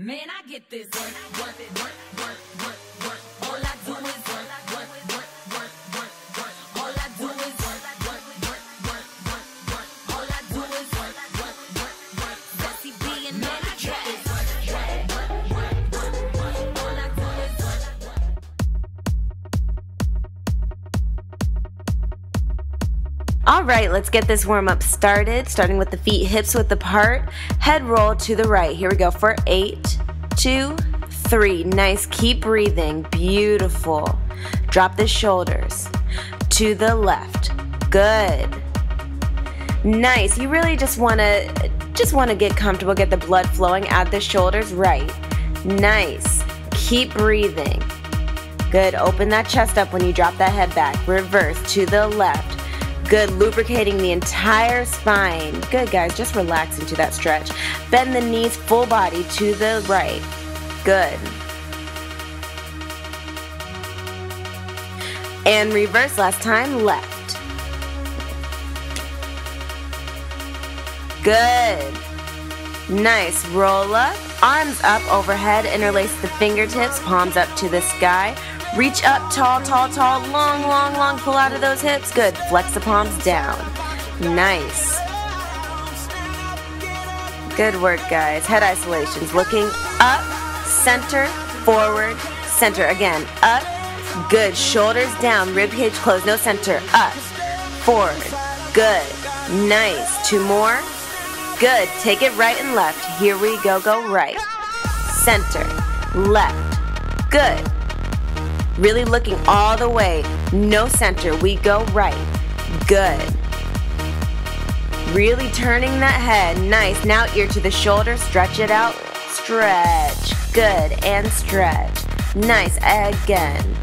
Man, I get this work, work, work, work, work, work. Right, let's get this warm up started. Starting with the feet hips width apart, head roll to the right. Here we go for eight, two, three. Nice. Keep breathing. Beautiful. Drop the shoulders to the left. Good. Nice. You really just want to just want to get comfortable, get the blood flowing. Add the shoulders right. Nice. Keep breathing. Good. Open that chest up when you drop that head back. Reverse to the left. Good. Lubricating the entire spine. Good, guys. Just relax into that stretch. Bend the knees full body to the right. Good. And reverse last time. Left. Good. Nice. Roll up. Arms up overhead. Interlace the fingertips. Palms up to the sky. Reach up tall, tall, tall. Long, long, long. Pull out of those hips. Good. Flex the palms down. Nice. Good work, guys. Head isolations. Looking up, center, forward, center. Again, up. Good. Shoulders down. Rib cage closed. No center. Up. Forward. Good. Nice. Two more. Good. Take it right and left. Here we go. Go right. Center. Left. Good. Really looking all the way. No center. We go right. Good. Really turning that head. Nice. Now ear to the shoulder. Stretch it out. Stretch. Good. And stretch. Nice. Again.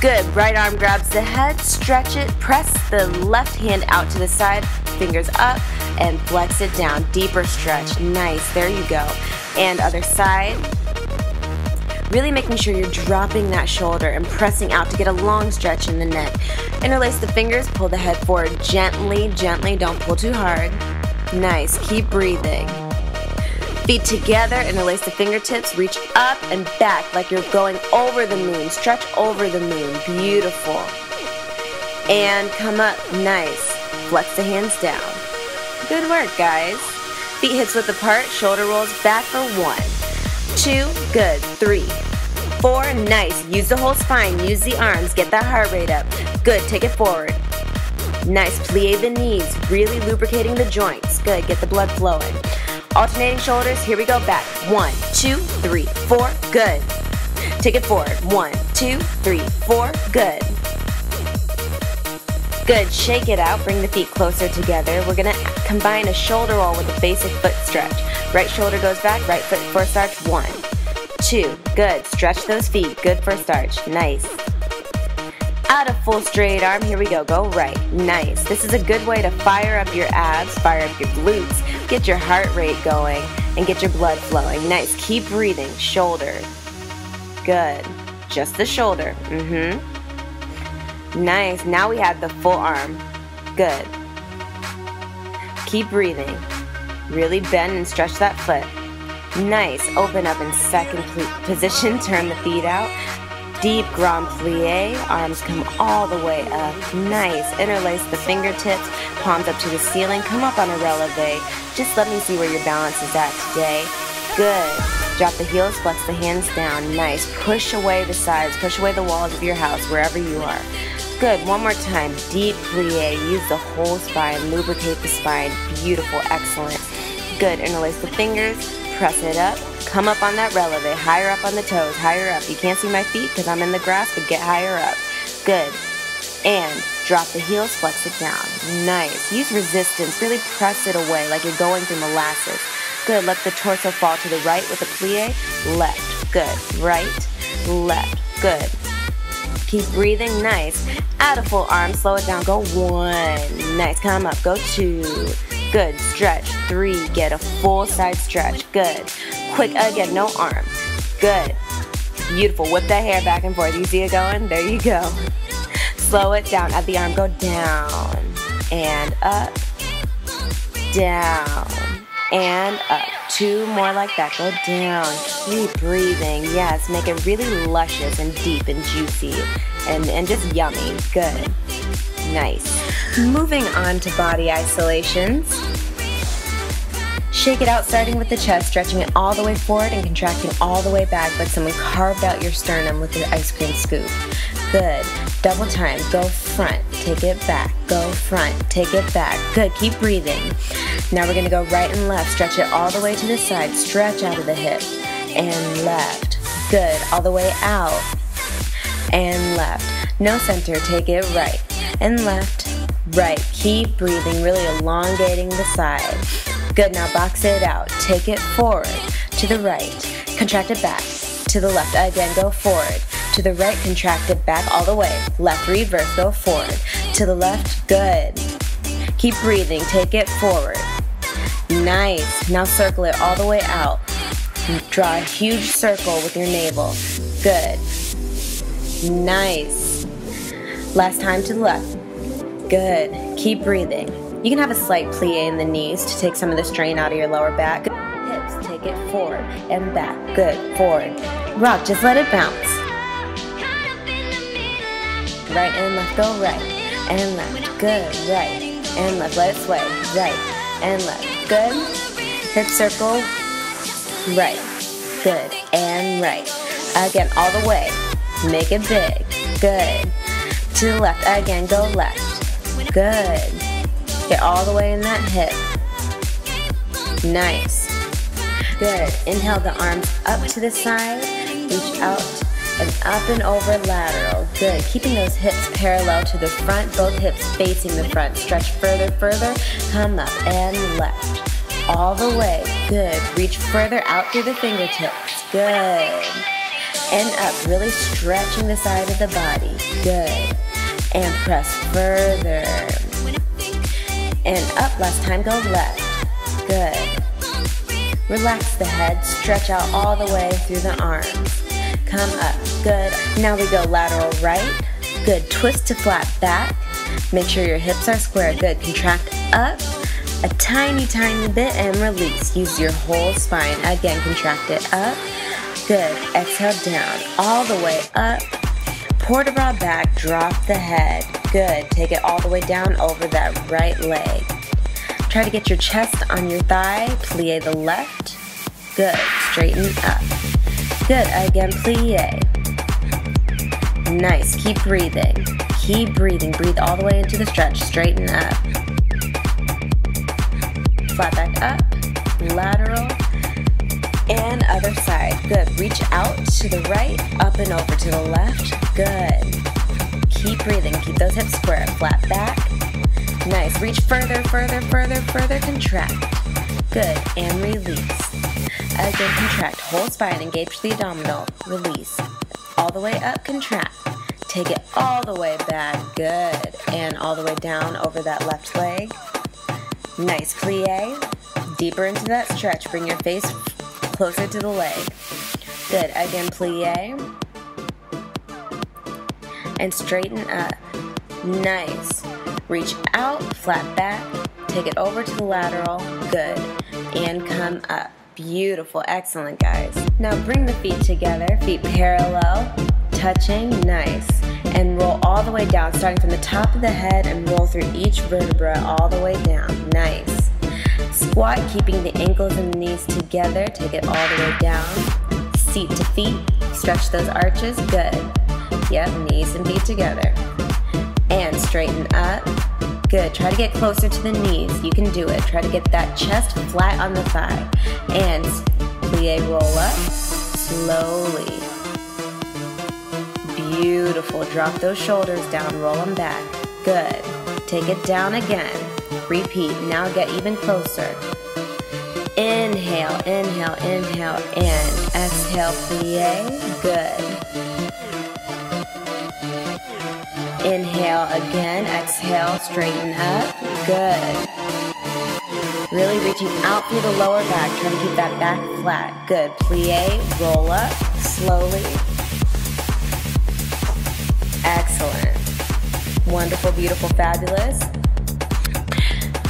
Good. Right arm grabs the head. Stretch it. Press the left hand out to the side. Fingers up and flex it down. Deeper stretch. Nice. There you go. And other side. Really making sure you're dropping that shoulder and pressing out to get a long stretch in the neck. Interlace the fingers, pull the head forward gently, gently, don't pull too hard. Nice, keep breathing. Feet together, interlace the fingertips, reach up and back like you're going over the moon. Stretch over the moon, beautiful. And come up, nice. Flex the hands down. Good work, guys. Feet hips width apart, shoulder rolls back for one two, good, three, four, nice. Use the whole spine, use the arms, get that heart rate up. Good, take it forward. Nice, plie the knees, really lubricating the joints. Good, get the blood flowing. Alternating shoulders, here we go back. One, two, three, four, good. Take it forward. One, two, three, four, good. Good, shake it out, bring the feet closer together. We're gonna combine a shoulder roll with a basic foot stretch. Right shoulder goes back, right foot forced arch, one, two, good. Stretch those feet, good forced arch, nice. Out of full straight arm, here we go, go right, nice. This is a good way to fire up your abs, fire up your glutes, get your heart rate going, and get your blood flowing. Nice, keep breathing, shoulder, good. Just the shoulder, mm-hmm. Nice. Now we have the full arm. Good. Keep breathing. Really bend and stretch that foot. Nice. Open up in second position. Turn the feet out. Deep grand plie. Arms come all the way up. Nice. Interlace the fingertips. Palms up to the ceiling. Come up on a releve. Just let me see where your balance is at today. Good. Drop the heels, flex the hands down. Nice. Push away the sides, push away the walls of your house, wherever you are. Good. One more time. Deep plie. Use the whole spine. Lubricate the spine. Beautiful. Excellent. Good. Interlace the fingers. Press it up. Come up on that releve. Higher up on the toes. Higher up. You can't see my feet because I'm in the grass, but get higher up. Good. And drop the heels. Flex it down. Nice. Use resistance. Really press it away like you're going through molasses. Good. Let the torso fall to the right with a plie. Left. Good. Right. Left. Good. Keep breathing. Nice. Add a full arm. Slow it down. Go one. Nice. Come up. Go two. Good. Stretch. Three. Get a full side stretch. Good. Quick again. No arm. Good. Beautiful. Whip that hair back and forth. You see it going? There you go. Slow it down. Add the arm. Go down and up. Down and up. Two more like that. Go down. Keep breathing. Yes, make it really luscious and deep and juicy and, and just yummy. Good. Nice. Moving on to body isolations. Shake it out starting with the chest, stretching it all the way forward and contracting all the way back like someone carved out your sternum with your ice cream scoop. Good. Double time. Go front. Take it back. Go front. Take it back. Good. Keep breathing. Now we're going to go right and left. Stretch it all the way to the side. Stretch out of the hip. And left. Good. All the way out. And left. No center. Take it right. And left. Right. Keep breathing. Really elongating the side. Good. Now box it out. Take it forward. To the right. Contract it back. To the left. Again. Go forward. To the right. Contract it back all the way. Left. Reverse. Go forward. To the left. Good. Keep breathing. Take it forward. Nice. Now circle it all the way out. Draw a huge circle with your navel. Good. Nice. Last time to the left. Good. Keep breathing. You can have a slight plie in the knees to take some of the strain out of your lower back. Hips, take it forward and back. Good. Forward. Rock, just let it bounce. Right and left, go right and left. Good. Right and left. Let it sway. Right and left. Good. Hip circle. Right. Good. And right. Again, all the way. Make it big. Good. To the left. Again, go left. Good. Get all the way in that hip. Nice. Good. Inhale the arms up to the side. Reach out and up and over lateral. Good. Keeping those hips parallel to the front, both hips facing the front. Stretch further, further. Come up and left. All the way. Good. Reach further out through the fingertips. Good. And up, really stretching the side of the body. Good. And press further. And up, last time go left. Good. Relax the head, stretch out all the way through the arms. Come up, good. Now we go lateral right. Good, twist to flat back. Make sure your hips are square. Good, contract up a tiny, tiny bit and release. Use your whole spine. Again, contract it up. Good, exhale down, all the way up. Port de bras back, drop the head. Good, take it all the way down over that right leg. Try to get your chest on your thigh, plie the left. Good, straighten up. Good, again, plie. Nice, keep breathing. Keep breathing, breathe all the way into the stretch, straighten up. Flat back up, lateral, other side. Good, reach out to the right, up and over to the left. Good. Keep breathing, keep those hips square, flat back. Nice, reach further, further, further, further, contract. Good, and release. Again, contract, whole spine, engage the abdominal, release. All the way up, contract. Take it all the way back, good. And all the way down over that left leg. Nice plie. Deeper into that stretch, bring your face closer to the leg. Good, again, plie. And straighten up. Nice. Reach out, flat back, take it over to the lateral, good, and come up. Beautiful, excellent, guys. Now bring the feet together, feet parallel, touching, nice. And roll all the way down, starting from the top of the head and roll through each vertebra all the way down, nice. Squat, keeping the ankles and knees together, take it all the way down. Seat to feet, stretch those arches, good. Yep, knees and feet together and straighten up. Good. Try to get closer to the knees. You can do it. Try to get that chest flat on the thigh. And plie roll up slowly. Beautiful. Drop those shoulders down. Roll them back. Good. Take it down again. Repeat. Now get even closer. Inhale, inhale, inhale, and exhale, plie. Good. Inhale again, exhale, straighten up. Good. Really reaching out through the lower back, trying to keep that back flat. Good. Plie, roll up, slowly. Excellent. Wonderful, beautiful, fabulous.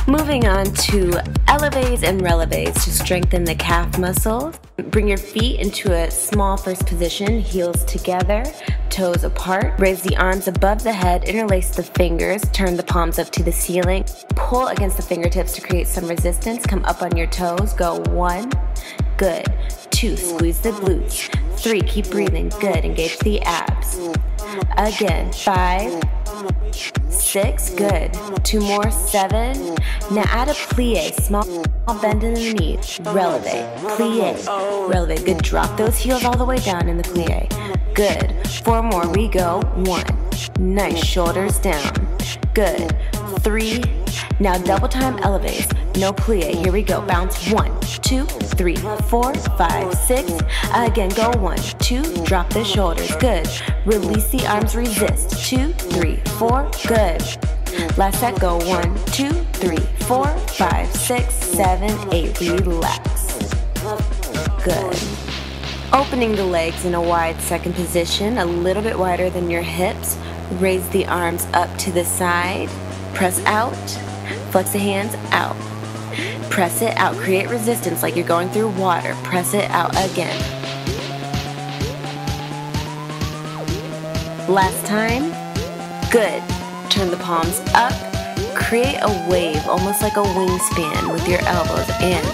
Moving on to elevates and releves to strengthen the calf muscles. Bring your feet into a small first position, heels together, toes apart. Raise the arms above the head, interlace the fingers, turn the palms up to the ceiling. Pull against the fingertips to create some resistance. Come up on your toes. Go one, good. Two, squeeze the glutes. Three, keep breathing. Good, engage the abs. Again, five, six, good. Two more, seven. Now add a plie, small bend in the knees. Releve, plie, releve. Good, drop those heels all the way down in the plie. Good. Four more, we go. One. Nice, shoulders down. Good. Three. Now double time elevates. No plie. Here we go. Bounce. One, two, three, four, five, six. Again, go one, two. Drop the shoulders. Good. Release the arms. Resist. Two, three, four. Good. Last set. Go one, two, three, four, five, six, seven, eight. Relax. Good. Opening the legs in a wide second position, a little bit wider than your hips. Raise the arms up to the side. Press out. Flex the hands out. Press it out. Create resistance like you're going through water. Press it out again. Last time. Good. Turn the palms up. Create a wave, almost like a wingspan with your elbows, and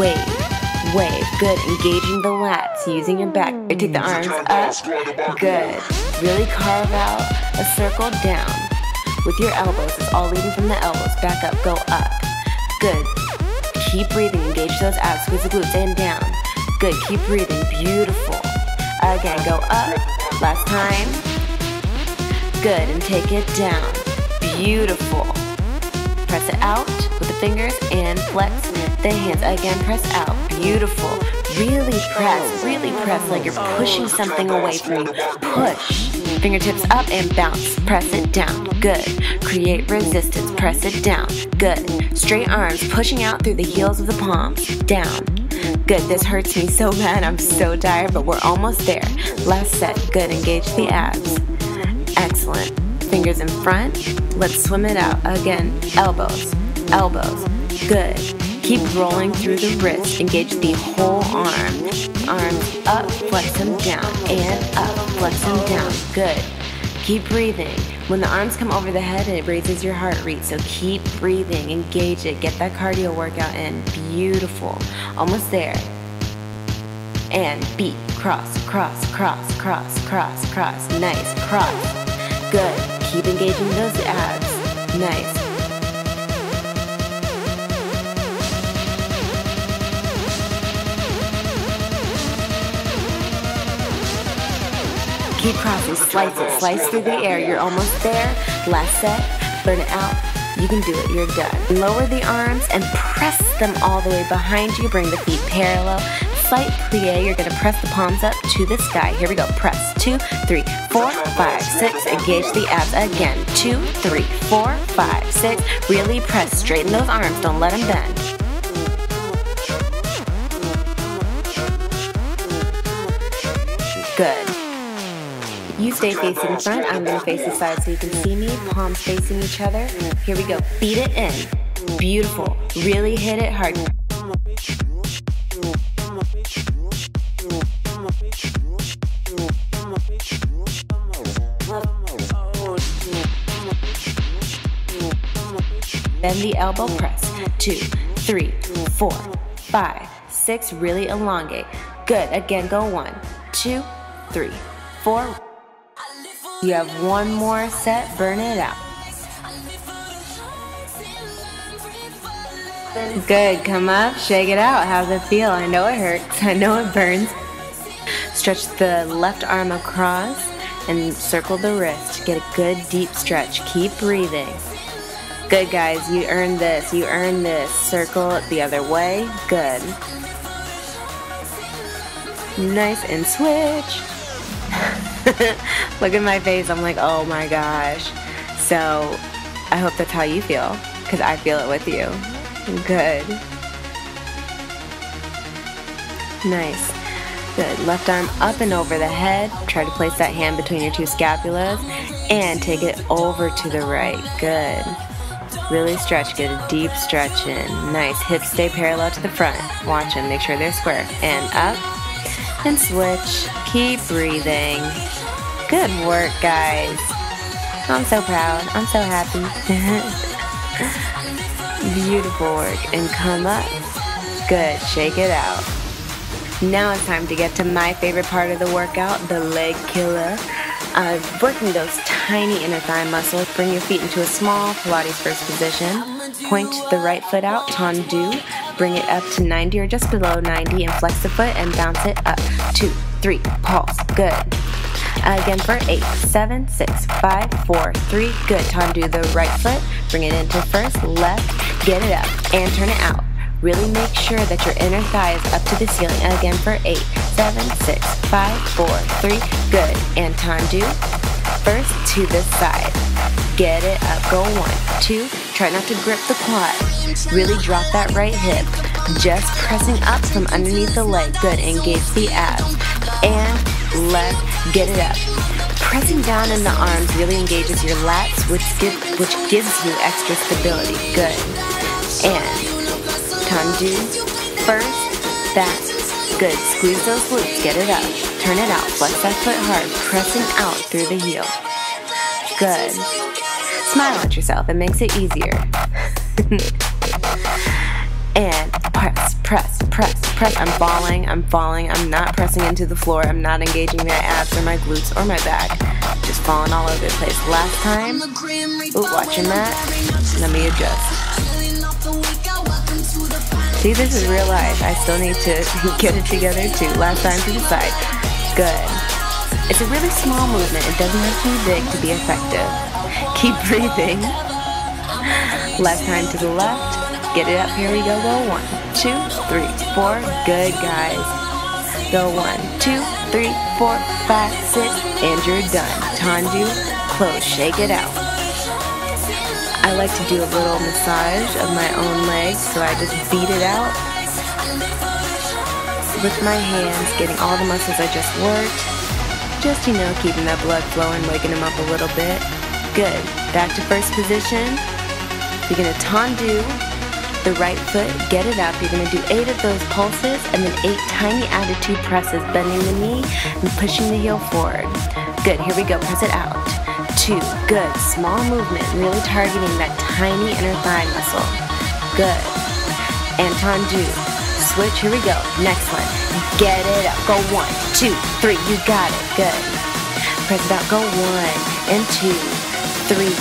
wave, wave. Good. Engaging the lats, using your back. Take the arms up. Good. Really carve out a circle down with your elbows. It's all leading from the elbows. Back up, go up. Good. Keep breathing. Engage those abs. Squeeze the glutes and down. Good. Keep breathing. Beautiful. Again, go up. Last time. Good. And take it down. Beautiful. Press it out with the fingers and flex the hands. Again, press out. Beautiful. Really press. Really press like you're pushing something away from you. Push. Fingertips up and bounce. Press it down. Good. Create resistance. Press it down. Good. Straight arms pushing out through the heels of the palms. Down. Good. This hurts me so bad. I'm so tired, but we're almost there. Last set. Good. Engage the abs. Excellent. Fingers in front. Let's swim it out. Again. Elbows. Elbows. Good. Keep rolling through the wrist. Engage the whole arm. Arms up, flex them down, and up, flex them down. Good. Keep breathing. When the arms come over the head, it raises your heart rate. So keep breathing, engage it, get that cardio workout in. Beautiful. Almost there. And beat, cross, cross, cross, cross, cross, cross. Nice, cross. Good. Keep engaging those abs. Nice. Keep crossing, slice it, slice through the air. You're almost there. Last set, burn it out. You can do it, you're done. Lower the arms and press them all the way behind you. Bring the feet parallel. Slight plie, you're gonna press the palms up to the sky. Here we go. Press two, three, four, five, six. Engage the abs again. Two, three, four, five, six. Really press. Straighten those arms. Don't let them bend. You stay facing front. I'm to face the side so you can see me. Palms facing each other. Here we go. Beat it in. Beautiful. Really hit it hard. Bend the elbow press. Two, three, four, five, six. Really elongate. Good. Again, go one, two, three, four. You have one more set, burn it out. Good, come up, shake it out. How's it feel? I know it hurts, I know it burns. Stretch the left arm across and circle the wrist. Get a good deep stretch. Keep breathing. Good, guys, you earned this. You earned this. Circle it the other way. Good. Nice and switch. Look at my face. I'm like, oh my gosh. So I hope that's how you feel because I feel it with you. Good. Nice. Good. Left arm up and over the head. Try to place that hand between your two scapulas and take it over to the right. Good. Really stretch. Get a deep stretch in. Nice. Hips stay parallel to the front. Watch them. Make sure they're square. And up. And switch. Keep breathing. Good work, guys. I'm so proud. I'm so happy. Beautiful work. And come up. Good. Shake it out. Now it's time to get to my favorite part of the workout, the leg killer. Uh, working those tiny inner thigh muscles. Bring your feet into a small Pilates first position. Point the right foot out, tendu. Bring it up to 90 or just below 90 and flex the foot and bounce it up. Two, three, pulse. Good. Again for eight, seven, six, five, four, three. Good. Tendu the right foot. Bring it into first, left. Get it up and turn it out. Really make sure that your inner thigh is up to the ceiling. Again for eight, seven, six, five, four, three. Good. And tendu. First to the side. Get it up. Go one, two. Try not to grip the quad. Really drop that right hip. Just pressing up from underneath the leg. Good. Engage the abs. And left. Get it up. Pressing down in the arms really engages your lats, which, which gives you extra stability. Good. And tendu. First, back. Good. Squeeze those glutes. Get it up. Turn it out. Flex that foot hard. Pressing out through the heel. Good. Smile at yourself. It makes it easier. and press, press, press, press. I'm falling. I'm falling. I'm not pressing into the floor. I'm not engaging my abs or my glutes or my back. Just falling all over the place. Last time. Ooh, watching that. Let me adjust. See, this is real life. I still need to get it together too. Last time to the side. Good. It's a really small movement. It doesn't have to be big to be effective. Keep breathing. Left time to the left. Get it up. Here we go. Go one, two, three, four. Good, guys. Go one, two, three, four, five, six, and you're done. Tendu, close. Shake it out. I like to do a little massage of my own legs, so I just beat it out with my hands, getting all the muscles I just worked. Just, you know, keeping that blood flowing, waking them up a little bit. Good. Back to first position. You're going to tendu the right foot, get it up. You're going to do eight of those pulses and then eight tiny attitude presses, bending the knee and pushing the heel forward. Good. Here we go. Press it out two. Good. Small movement, really targeting that tiny inner thigh muscle. Good. And tendu. Switch. Here we go. Next one. Get it up. Go one, two, three. You got it. Good. Press it out. Go one and two, three.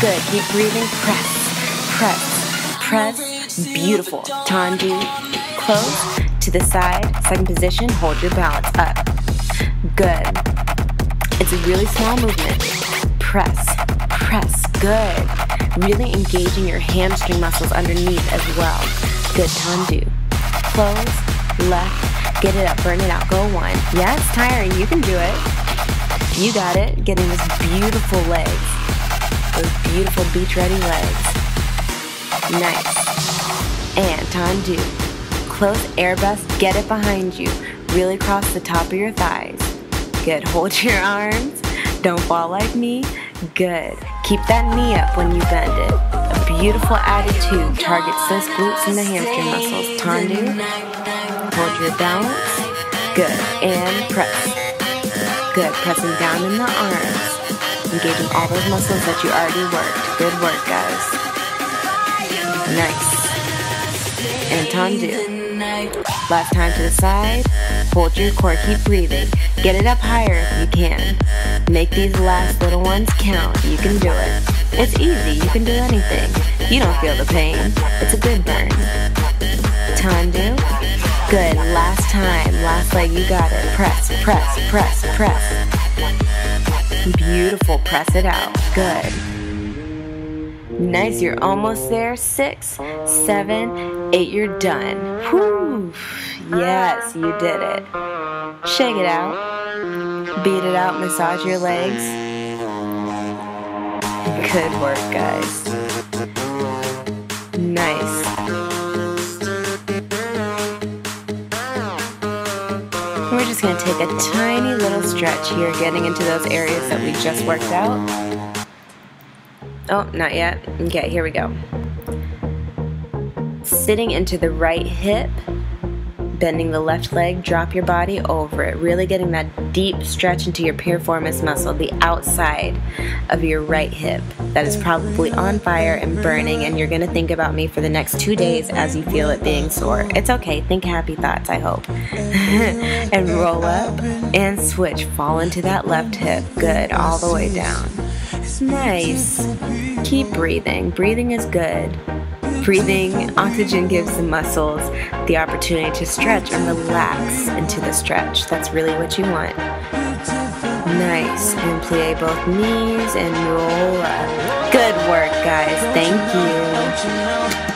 Good. Keep breathing. Press, press, press. Beautiful. Tendu. Close to the side. Second position. Hold your balance up. Good. It's a really small movement press, press, good. Really engaging your hamstring muscles underneath as well. Good, tendu. Close, left, get it up, burn it out, go one. Yeah, it's tiring, you can do it. You got it, getting those beautiful legs. Those beautiful beach ready legs. Nice. And tendu. Close arabesque, get it behind you. Really cross the top of your thighs. Good, hold your arms. Don't fall like me. Good. Keep that knee up when you bend it. Beautiful attitude targets those glutes and the hamstring muscles. Tendu. Hold your balance. Good. And press. Good. Pressing down in the arms. Engaging all those muscles that you already worked. Good work, guys. Nice. And tendu. Last time to the side. Hold your core. Keep breathing. Get it up higher if you can. Make these last little ones count. You can do it. It's easy. You can do anything. You don't feel the pain. It's a good burn. Tendu. Good. Last time. Last leg. You got it. Press, press, press, press. Beautiful. Press it out. Good. Nice, you're almost there. Six, seven, eight, you're done. Whew. Yes, you did it. Shake it out. Beat it out, massage your legs. Good work, guys. Take a tiny little stretch here, getting into those areas that we just worked out. Oh, not yet. Okay, here we go. Sitting into the right hip, bending the left leg, drop your body over it, really getting that deep stretch into your piriformis muscle, the outside of your right hip that is probably on fire and burning, and you're going to think about me for the next two days as you feel it being sore. It's okay, think happy thoughts, I hope. and roll up and switch, fall into that left hip. Good, all the way down. Nice. Keep breathing. Breathing is good. Breathing, oxygen gives the muscles the opportunity to stretch and relax into the stretch. That's really what you want. Nice. And plie both knees and roll up. Good work, guys. Thank you.